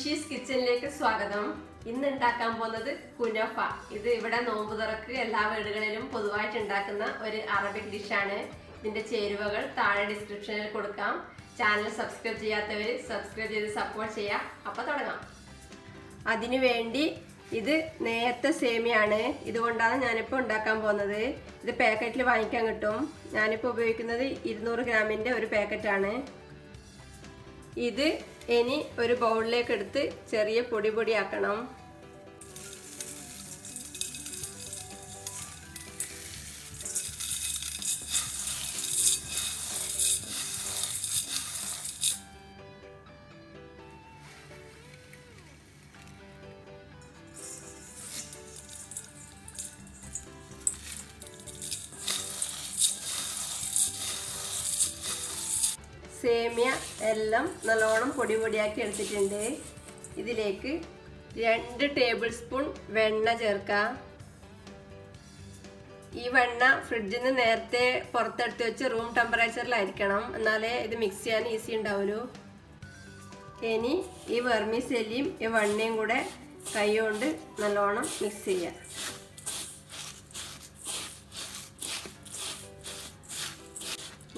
നിഷീസ് കിച്ചണിലേക്ക് സ്വാഗതം. ഇന്ന് ഉണ്ടാക്കാൻ പോകുന്നത് കുനഫ. ഇത് ഇവിടെ നോമ്പ് തുറക്ക് എല്ലാ വീടുകളിലും പൊതുവായിട്ട് ഉണ്ടാക്കുന്ന ഒരു അറബിക് ഡിഷാണ് ഇതിന്റെ ചേരുവകൾ താഴെ ഡിസ്ക്രിപ്ഷനിൽ കൊടുക്കാം. ചാനൽ സബ്സ്ക്രൈബ് ചെയ്യാത്തവർ സബ്സ്ക്രൈബ് ചെയ്ത് സപ്പോർട്ട് ചെയ്യാം. അപ്പൊ തുടങ്ങാം. അതിനു വേണ്ടി ഇത് നേരത്തെ സേമിയാണ്. ഇതുകൊണ്ടാണ് ഞാനിപ്പോൾ ഉണ്ടാക്കാൻ പോകുന്നത്. ഇത് പാക്കറ്റിൽ വാങ്ങിക്കാൻ കിട്ടും. ഞാനിപ്പോൾ ഉപയോഗിക്കുന്നത് ഇരുന്നൂറ് ഗ്രാമിന്റെ ഒരു പാക്കറ്റാണ് ഇത് ഇനി ഒരു ബൗളിലേക്ക് എടുത്ത് ചെറിയ പൊടി പൊടിയാക്കണം. സേമിയ എല്ലാം നല്ലോണം പൊടി പൊടിയാക്കി എടുത്തിട്ടുണ്ട്. ഇതിലേക്ക് രണ്ട് ടേബിൾ സ്പൂൺ വെണ്ണ ചേർക്കാം. ഈ വെണ്ണ ഫ്രിഡ്ജിൽ നിന്ന് നേരത്തെ പുറത്തെടുത്ത് വെച്ച് റൂം ടെമ്പറേച്ചറിലായിരിക്കണം. എന്നാലേ ഇത് മിക്സ് ചെയ്യാൻ ഈസി ഉണ്ടാവുള്ളൂ. ഇനി ഈ വെർമിസെല്ലിയും ഈ വെണ്ണയും കൂടെ കൈ കൊണ്ട് നല്ലോണം മിക്സ് ചെയ്യാം.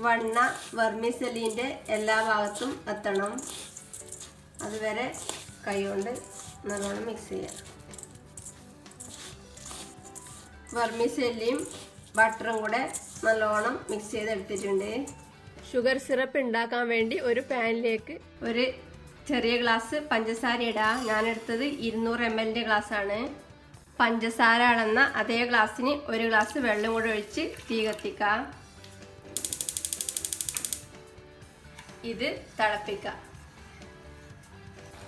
വണ്ണ വെർമിസെല്ലിന്റെ എല്ലാ ഭാഗത്തും എത്തണം. അതുവരെ കൈകൊണ്ട് നല്ലോണം മിക്സ് ചെയ്യാം. വെർമിസെല്ലിയും ബട്ടറും കൂടെ നല്ലോണം മിക്സ് ചെയ്തെടുത്തിട്ടുണ്ട്. ഷുഗർ സിറപ്പ് ഉണ്ടാക്കാൻ വേണ്ടി ഒരു പാനിലേക്ക് ഒരു ചെറിയ ഗ്ലാസ് പഞ്ചസാര ഇടാം. ഞാനെടുത്തത് ഇരുന്നൂറ് എം എല്ലിന്റെ ഗ്ലാസ്സാണ് പഞ്ചസാര അളന്ന അതേ ഗ്ലാസ്സിന് ഒരു ഗ്ലാസ് വെള്ളം കൂടെ ഒഴിച്ച് തീ കത്തിക്കാം. ഇത് തിളപ്പിക്കാം.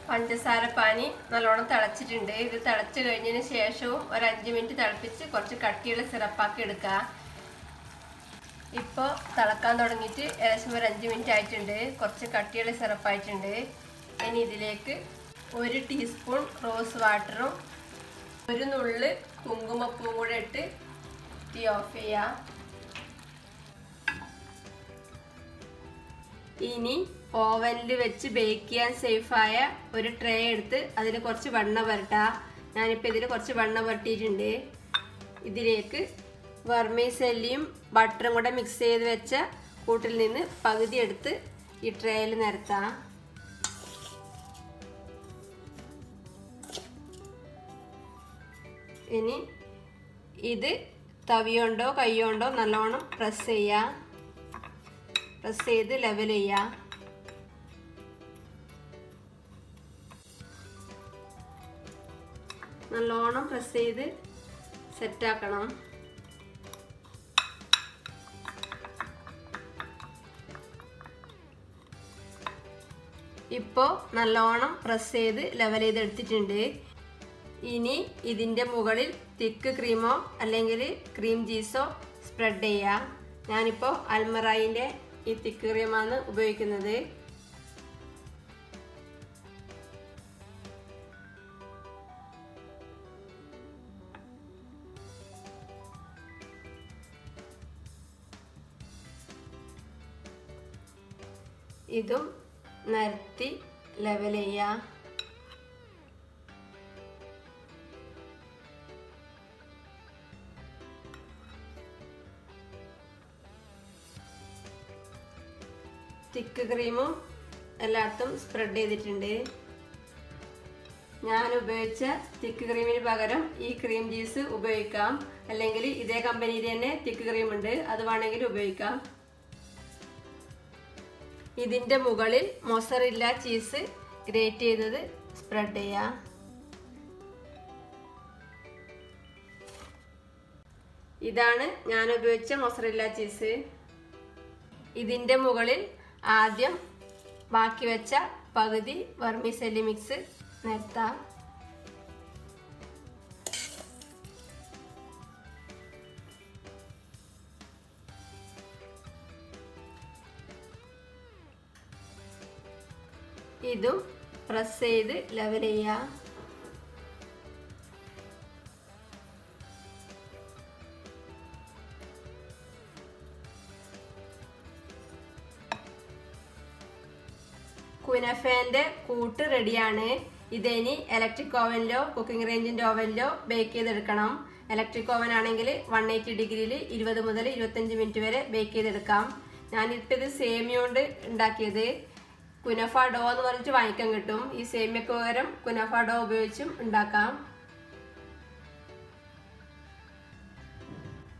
പഞ്ചസാര പാനി നല്ലോണം തിളച്ചിട്ടുണ്ട്. ഇത് തിളച്ച് കഴിഞ്ഞതിന് ശേഷവും ഒരു അഞ്ച് മിനിറ്റ് തിളപ്പിച്ച് കുറച്ച് കട്ടിയുള്ള സിറപ്പാക്കി എടുക്കുക ഇപ്പോൾ തിളക്കാൻ തുടങ്ങിയിട്ട് ഏകദേശം ഒരു അഞ്ച് മിനിറ്റ് ആയിട്ടുണ്ട്. കുറച്ച് കട്ടിയുള്ള സിറപ്പായിട്ടുണ്ട്. ഇനി ഇതിലേക്ക് ഒരു ടീസ്പൂൺ റോസ് വാട്ടറും ഒരു നുള്ള് കുങ്കുമപ്പൂവും കൂടെ ഇട്ട് തീ ഓഫ് ചെയ്യാം. ഇനി ഓവനിൽ വെച്ച് ബേക്ക് ചെയ്യാൻ സേഫായ ഒരു ട്രേ എടുത്ത് അതിൽ കുറച്ച് വെണ്ണ പുരട്ട. ഞാനിപ്പോൾ ഇതിൽ കുറച്ച് വെണ്ണ പുരട്ടിയിട്ടുണ്ട്. ഇതിലേക്ക് വെർമീസെല്ലിയും ബട്ടറും കൂടെ മിക്സ് ചെയ്ത് വെച്ച കൂട്ടിൽ നിന്ന് പകുതി എടുത്ത് ഈ ട്രേയിൽ നിരത്താം. ഇനി ഇത് തവിയോണ്ടോ കൈയോണ്ടോ നല്ലോണം പ്രസ് ചെയ്യുക പ്രസ് ചെയ്ത് ലെവൽ ചെയ്യുക നല്ലോണം പ്രസ് ചെയ്ത് സെറ്റാക്കണം ഇപ്പോൾ നല്ലോണം പ്രസ് ചെയ്ത് ലെവൽ ചെയ്ത് എടുത്തിട്ടുണ്ട്. ഇനി ഇതിന്റെ മുകളിൽ തിക്ക് ക്രീമോ അല്ലെങ്കിൽ ക്രീം ചീസോ സ്പ്രെഡ് ചെയ്യുക ഞാനിപ്പോൾ അൽമറായിന്റെ ഈ തിക്ക് ക്രീമാണ് ഉപയോഗിക്കുന്നത്. ഇതും നിരത്തി ലെവൽ ചെയ്യുക. തിക്ക് ക്രീമും എല്ലായിടത്തും സ്പ്രെഡ് ചെയ്തിട്ടുണ്ട്. ഞാൻ ഉപയോഗിച്ച തിക്ക് ക്രീമിന് പകരം ഈ ക്രീം ജ്യൂസ് ഉപയോഗിക്കാം. അല്ലെങ്കിൽ ഇതേ കമ്പനിയിൽ തന്നെ തിക്ക് ക്രീം ഉണ്ട്. അത് വേണമെങ്കിൽ ഉപയോഗിക്കാം. ഇതിന്റെ മുകളിൽ മൊസറില്ല ചീസ് ഗ്രേറ്റ് ചെയ്തത് സ്പ്രെഡ് ചെയ്യാം. ഇതാണ് ഞാൻ ഉപയോഗിച്ച മൊസറില്ല ചീസ് ഇതിന്റെ മുകളിൽ ആദ്യം ബാക്കി വെച്ച പകുതി വെർമിസെല്ലി മിക്സ് നിരത്താം ഇതും പ്രസ് ചെയ്ത് ലെവൽ ചെയ്യുക കുനഫേന്റെ കൂട്ട് റെഡിയാണ് ഇതിനി ഇലക്ട്രിക് ഓവനിലോ കുക്കിംഗ് റേഞ്ചിന്റെ ഓവനിലോ ബേക്ക് ചെയ്തെടുക്കണം. ഇലക്ട്രിക് ഓവൻ ആണെങ്കിൽ വൺ എയ്റ്റി ഡിഗ്രിയിൽ ഇരുപത് മുതൽ ഇരുപത്തഞ്ച് മിനിറ്റ് വരെ ബേക്ക് ചെയ്തെടുക്കാം. ഞാനിപ്പോൾ ഇത് സേമിയ കൊണ്ട് ഉണ്ടാക്കിയത്. കുനഫ ഡോ എന്ന് പറഞ്ഞിട്ട് വാങ്ങിക്കാൻ കിട്ടും. ഈ സേമിയക്ക് പകരം കുനഫ ഡോ ഉപയോഗിച്ചും ഉണ്ടാക്കാം.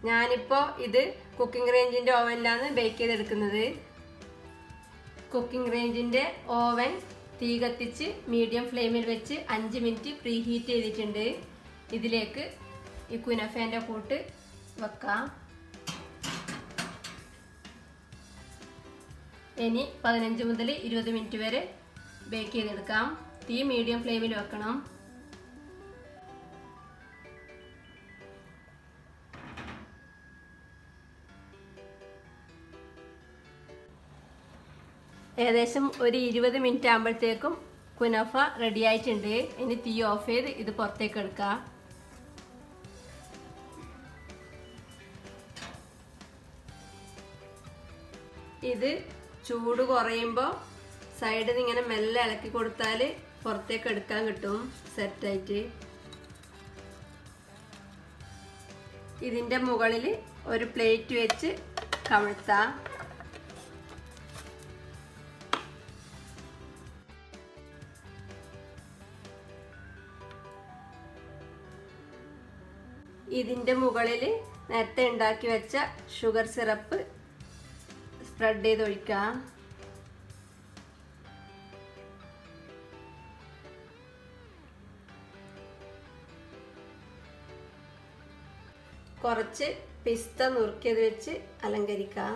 ഞാനിപ്പോ ഇത് കുക്കിംഗ് റേഞ്ചിന്റെ ഓവനിലാണ് ബേക്ക് ചെയ്തെടുക്കുന്നത്. കുക്കിംഗ് റേഞ്ചിന്റെ ഓവൻ തീ കത്തിച്ച് മീഡിയം ഫ്ലെയിമിൽ വെച്ച് അഞ്ച് മിനിറ്റ് പ്രീ ഹീറ്റ് ചെയ്തിട്ടുണ്ട്. ഇതിലേക്ക് ഈ കുനഫേന്റെ കൂട്ട് വെക്കാം. ഇനി പതിനഞ്ച് മുതൽ ഇരുപത് മിനിറ്റ് വരെ ബേക്ക് ചെയ്തെടുക്കാം. തീ മീഡിയം ഫ്ലെയിമിൽ വെക്കണം. ഏകദേശം ഒരു ഇരുപത് മിനിറ്റ് ആകുമ്പോഴത്തേക്കും കുനഫ റെഡി ആയിട്ടുണ്ട്. ഇനി തീ ഓഫ് ചെയ്ത് ഇത് പുറത്തേക്ക് എടുക്കാം. ഇത് ചൂട് കുറയുമ്പോൾ സൈഡിൽ നിന്ന് ഇങ്ങനെ മെല്ലെ ഇളക്കി കൊടുത്താൽ പുറത്തേക്ക് എടുക്കാൻ കിട്ടും. സെറ്റായിട്ട് ഇതിന്റെ മുകളിൽ ഒരു പ്ലേറ്റ് വെച്ച് കമിഴ്ത്താം ഇതിന്റെ മുകളിൽ നേരത്തെ ഉണ്ടാക്കി വെച്ച ഷുഗർ സിറപ്പ് സ്പ്രെഡ് ചെയ്ത് ഒഴിക്കാം കുറച്ച് പിസ്ത നുറുക്കിയത് വെച്ച് അലങ്കരിക്കാം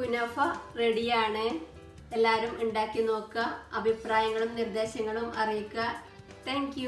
കുനഫ റെഡിയാണ്. എല്ലാവരും ഉണ്ടാക്കി നോക്കുക. അഭിപ്രായങ്ങളും നിർദ്ദേശങ്ങളും അറിയിക്കുക. താങ്ക്